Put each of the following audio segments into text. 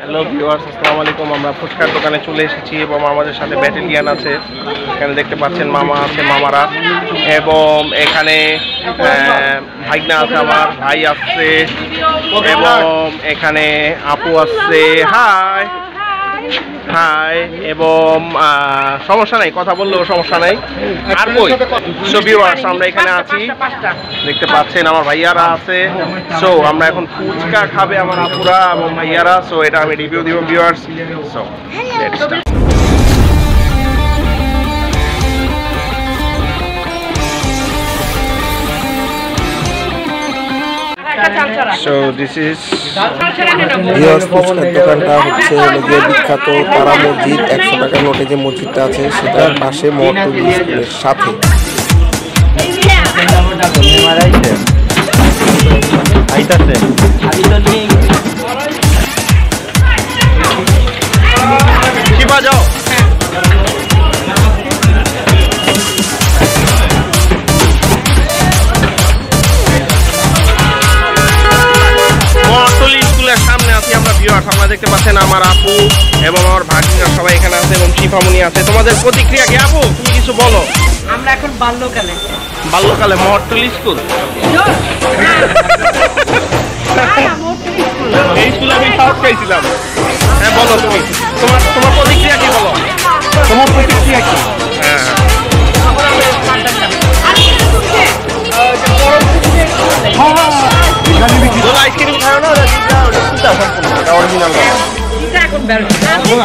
Hello viewers, আসসালামু আলাইকুম। আমরা ফুচকার দোকানে চলে এসেছি এবং আমাদের সাথে ব্যাটেলিয়ান আছে। এখানে দেখতে পাচ্ছেন মামা আছে, মামারা। এবং এখানে ভাইনা আছে আমার, ভাই আসছে। এবং এখানে আপু আসছে। হাই হাই এবং আহ, সমস্যা নাই কথা বললেও সমস্যা নাই। আর কই? সো ভিউয়ার্স আমরা এখানে আছি। দেখতে পাচ্ছেন আমার ভাইয়ারা আছে। সো আমরা এখন ফুচকা খাবে আমার আপুরা এবং ভাইয়ারা। সো এটা আমি রিভিউ দিব viewers so so this is ভিওস ফুচকার দোকানটা হচ্ছে গিয়ে বিখ্যাত তারা মসজিদ একশো টাকার নোটে যে মসজিদটা আছে সেটার পাশে মহটুল স্কুলের সাথে। শিবা স্কুলের সামনে আছি আমরা ভিউয়ার্স আপনারা দেখতে পাচ্ছেন আমার আপু এবং আমার ভাগিনা সবাই এখানে আছে এবং শিফামণি আছে। তোমাদের প্রতিক্রিয়া কি আপু? তুমি কিছু বলো। আমরা এখন বাল্যকালে। বাল্যকালে মহটলি স্কুল? এই স্কুলে আমি সাহস পাইছিলাম হ্যাঁ বলো তুমি। তোমার তোমার প্রতিক্রিয়া কি বলো? তোমার প্রতিক্রিয়া কি?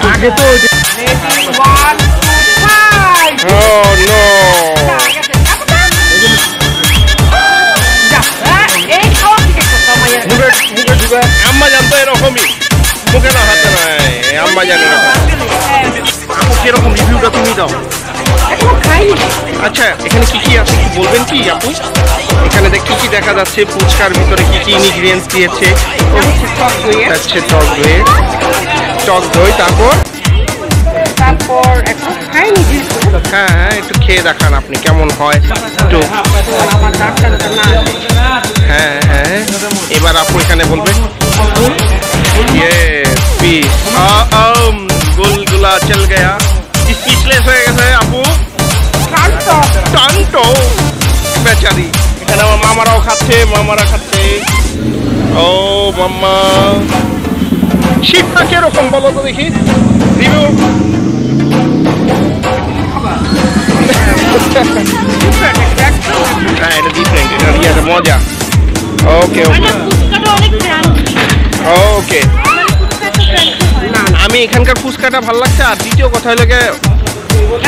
আগে তো আম্মা জানতো এরকমই মুখে না হাতে নাই আম্মা জানে এরকম আপু কীরকম রিভিউটা তুমি দাও আচ্ছা এখানে কি কি আছে কি বলবেন কি আপু? এখানে দেখ কি কি দেখা যাচ্ছে ফুচকার ভিতরে কি কি ইনগ্রিডিয়েন্টস দিয়েছে? দইয়ের। হচ্ছে টক দই টক দই তারপর? হ্যাঁ হ্যাঁ একটু খেয়ে দেখান আপনি কেমন হয় একটু। হ্যাঁ হ্যাঁ এবার আপু এখানে বলবে। গুলগুলা চল গয়া। স্পিচলেস হয়ে গেছে আপু। টানটো বেচারি। এখানে আমার মামারাও খাচ্ছে মামারা খাচ্ছে। ও মাম্মা। শীতটা কীরকম বলো তো দেখি? রিভিউ হ্যাঁ এটা ডিফারেন্ট এটা মজা। ওকে ওকে ওকে আমি এখানকার ফুচকাটা ভালো লাগছে আর দ্বিতীয় কথা হলো গিয়ে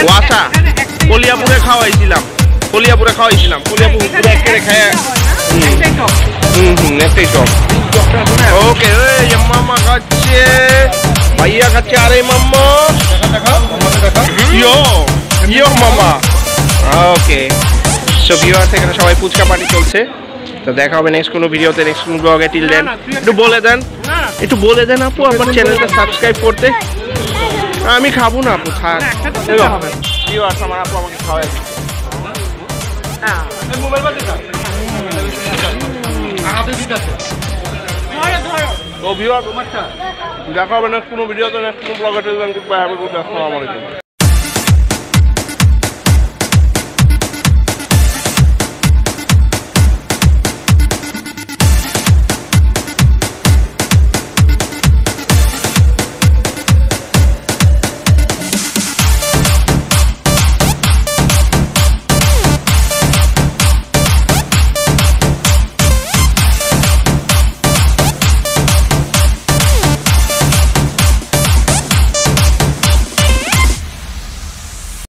ওয়াসা কলিয়াপুরে খাওয়াইছিলাম। কলিয়াপুরে খাওয়াইছিলাম। কলিয়াপুর পুরো একেবারে খায়। হুম হুম একটাই টক ওকে এই মাম্মা খাচ্ছে ভাইয়া খাচ্ছে আরে মাম্মা। ইয়ো ইয়ো মামা ওকে সো ভিউয়ার্স এখানে সবাই ফুচকা পার্টি চলছে। তো দেখা হবে নেক্সট কোনো ভিডিওতে নেক্সট কোনো ব্লগে টিল দেন একটু বলে দেন। একটু বলে দেন আপু আমার চ্যানেলটা সাবস্ক্রাইব করতে। আমি খাব না আপু থাক। ভিউয়ার্স আমার আপু আমাকে খাওয়াই ও ভিউয়ার দেখা হবে নেক্সট কোনো ভিডিওতে নেক্সট কোনো ব্লগে আসসালামু আলাইকুম